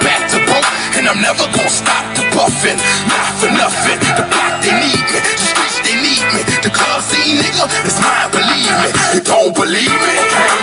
back to broke, and I'm never gonna stop the puffin'. Not for nothing, the block they need me, the streets they need me, the club scene, nigga, it's mine, believe me. You don't believe me?